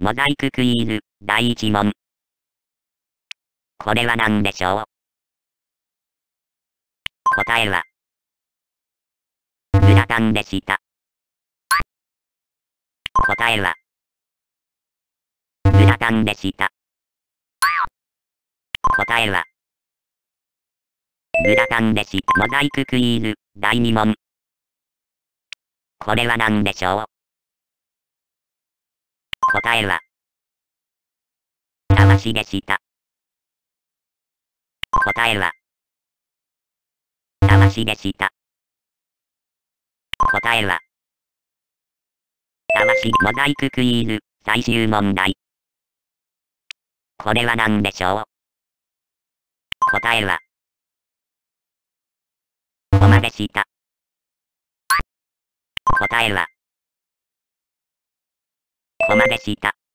モザイククイーズ、第1問。これは何でしょう？答えは、グラタンでした。答えは、グラタンでした。答えは、グラタンでした。モザイククイーズ、第2問。これは何でしょう？答えは、たわしでした。答えは、たわしでした。答えは、たわしモザイククイズ、最終問題。これは何でしょう？答えは、コマでした。答えは、コマでした。